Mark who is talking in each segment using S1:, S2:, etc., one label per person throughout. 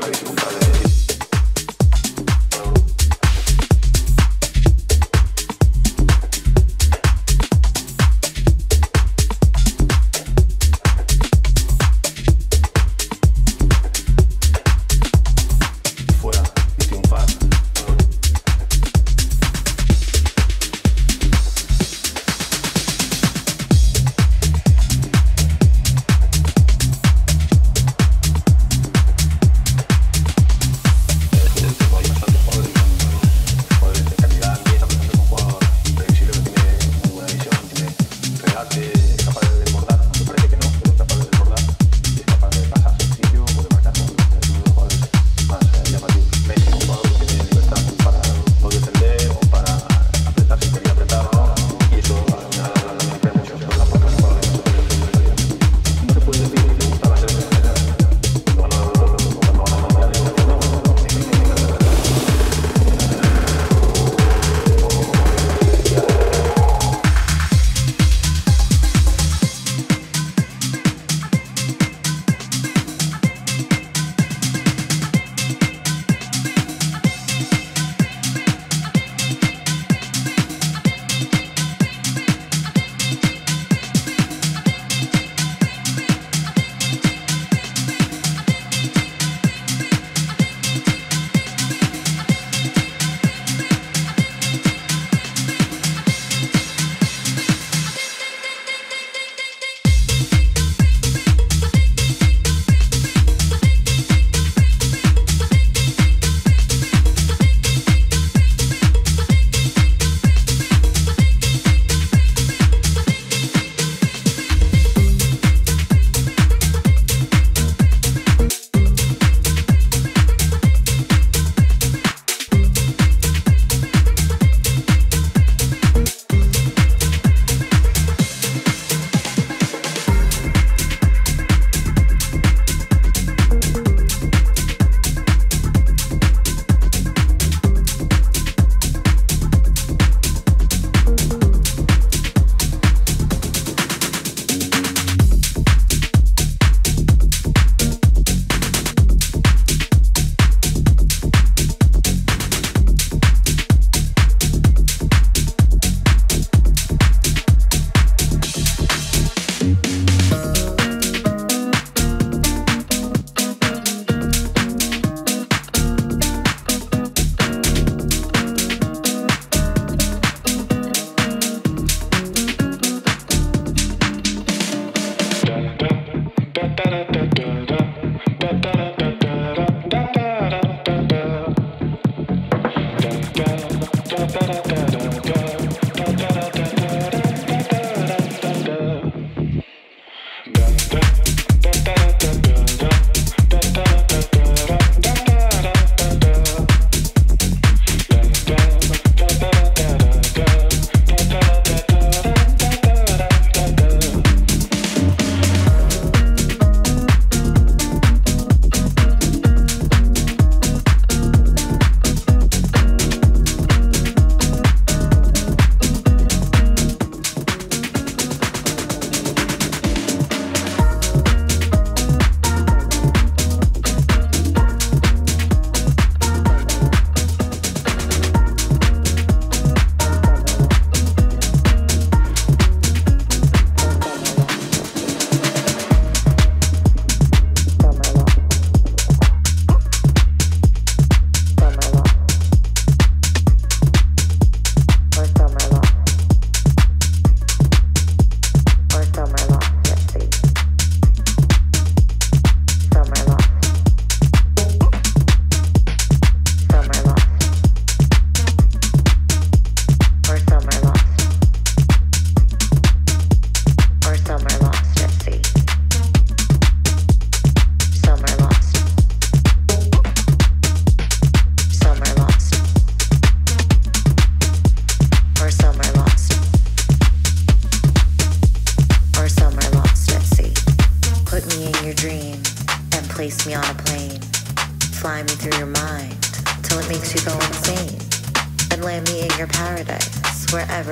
S1: generation ballet.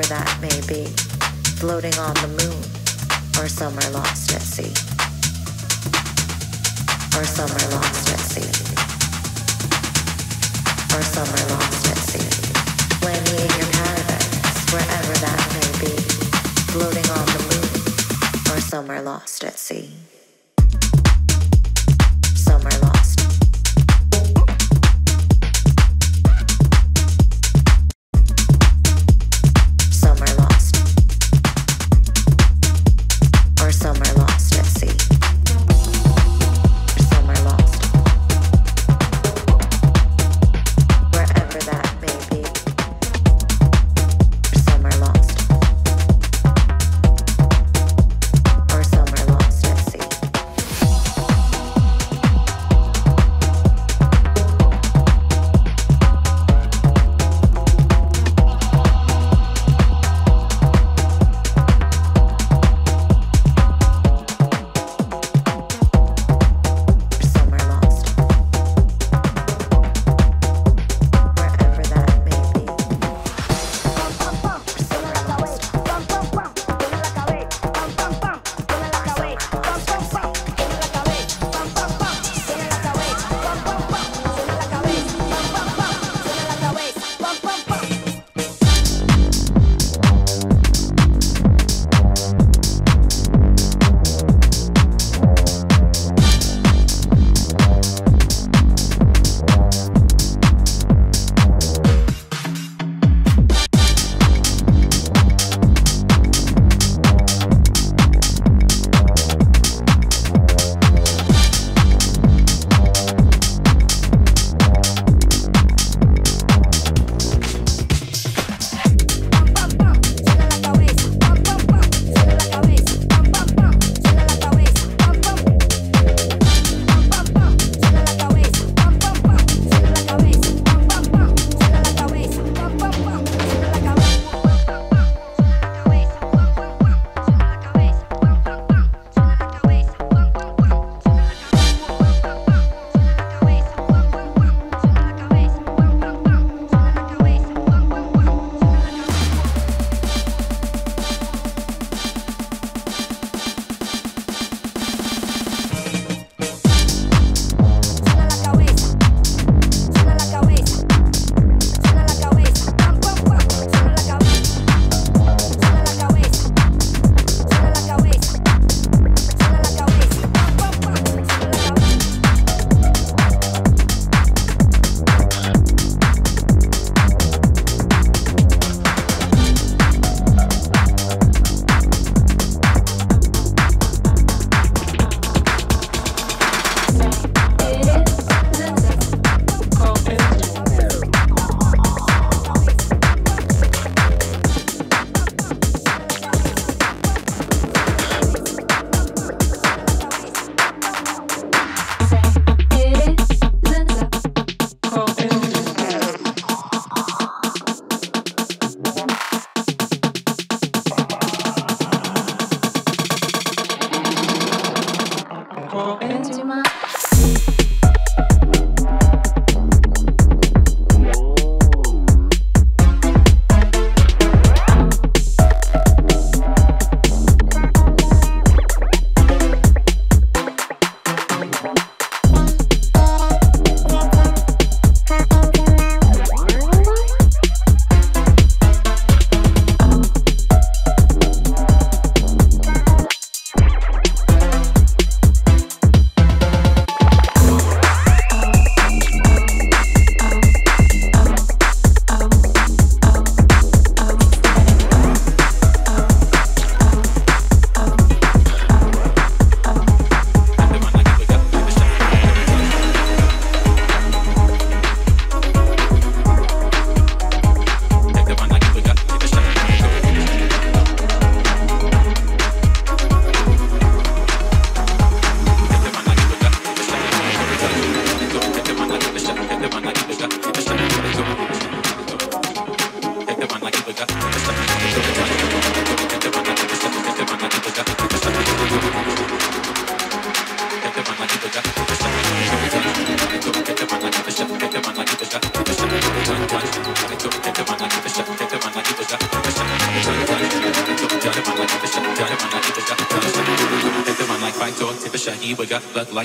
S2: that may be, floating on the moon, or somewhere lost at sea. Or somewhere lost at sea. Or somewhere lost at sea. landing in your paradise, wherever that may be, floating on the moon, or somewhere lost at sea.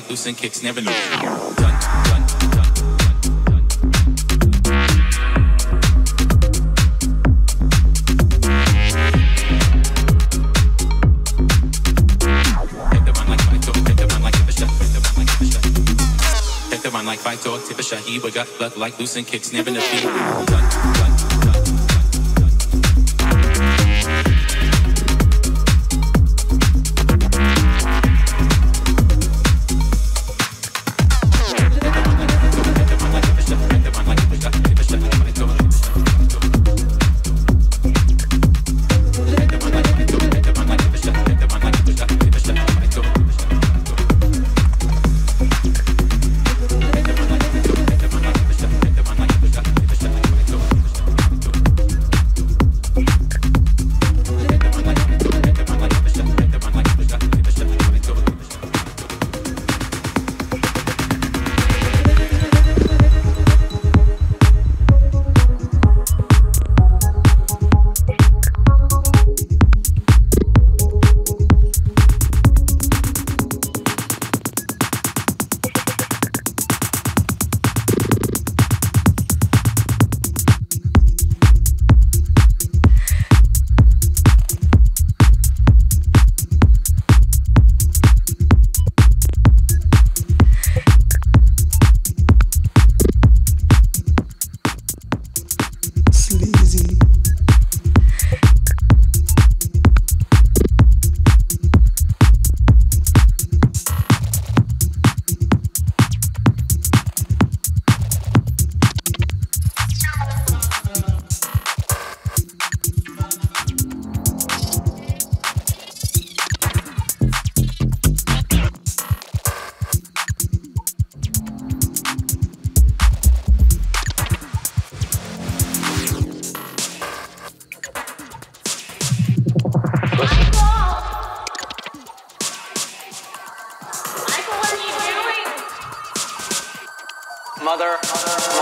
S3: Like loose and kicks, never knew. Like dog, tip shahi, but got blood like loose and kicks, never the beat.
S4: other. other.